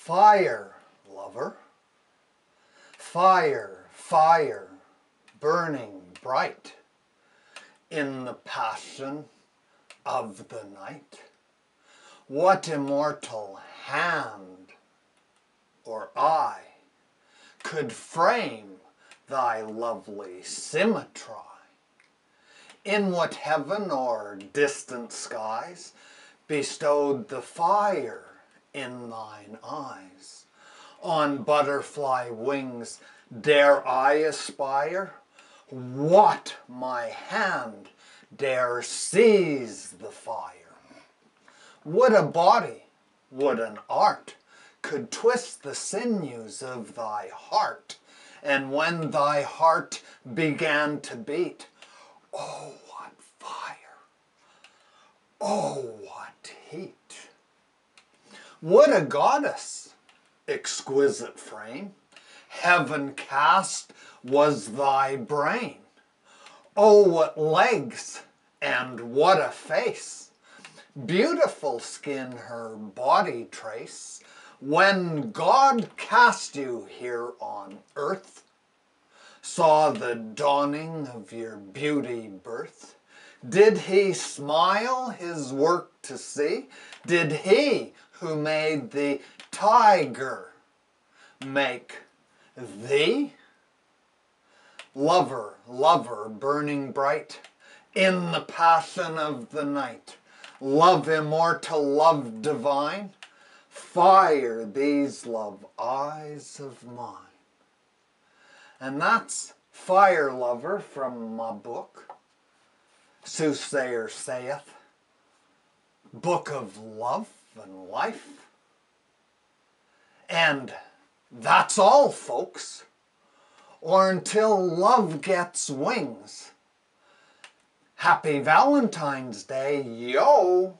Fire, lover. Fire, fire, burning bright in the passion of the night. What immortal hand or eye could frame thy lovely symmetry? In what heaven or distant skies bestowed the fire in thine eyes? On butterfly wings dare I aspire? What my hand dare seize the fire? Would a body, would an art, could twist the sinews of thy heart, and when thy heart began to beat, oh, what fire! Oh! Would a goddess, exquisite frame, heaven cast was thy brain. Oh, what legs and what a face! Beautiful skin her body trace. When God cast you here on earth, saw the dawning of your beauty birth, did he smile his work to see? Did he who made the tiger make thee? Lover, lover, burning bright in the passion of the night, love immortal, love divine, fire these love eyes of mine. And that's Fire Lover from my book, Soothsayer Saith, Book of Love and Life. And that's all, folks. Or until love gets wings. Happy Valentine's Day, yo!